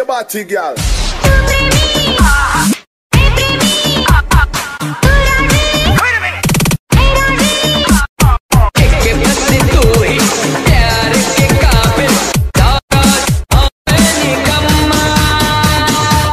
party, girl.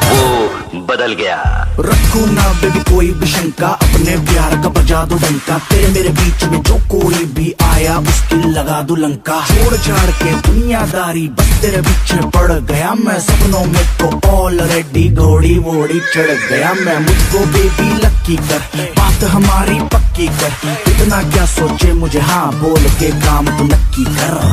वो बदल गया रखू ना बेबी कोई भी शंका अपने प्यार का बजा दो डंका तेरे मेरे बीच में जो कोई भी आया, उसकी लगा दू लंका। छोड़ छाड़ के दुनियादारी, बस तेरे पीछे पड़ गया मैं। सपनों में तो ऑलरेडी घोड़ी वोड़ी चढ़ गया मैं। मुझको बेबी लक्की कर, बात हमारी पक्की कर। इतना क्या सोचे मुझे? हाँ बोल के काम तो नक्की कर।